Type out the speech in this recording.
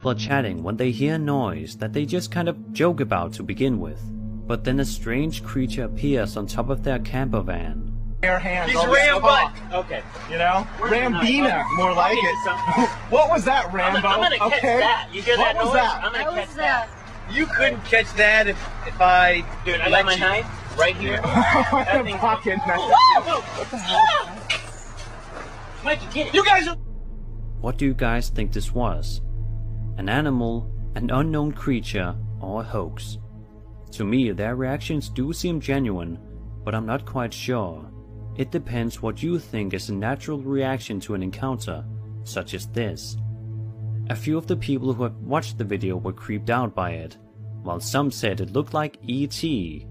People are chatting when they hear a noise that they just kind of joke about to begin with. But then a strange creature appears on top of their camper van. Bare hands. He's Rambo. Okay. You know, We're Rambina, okay. more like it. what was that, I'm, Rambo? gonna- I'm gonna catch okay. that. You hear what that was noise? that? I'm gonna That catch was that. the You couldn't catch that if, if I. Dude, I let got my you. knife right here. What That the thing- fucking What the hell? Mikey, get it. You guys are. What do you guys think this was? An animal, an unknown creature, or a hoax? To me, their reactions do seem genuine, but I'm not quite sure. It depends what you think is a natural reaction to an encounter, such as this. A few of the people who have watched the video were creeped out by it, while some said it looked like E.T.,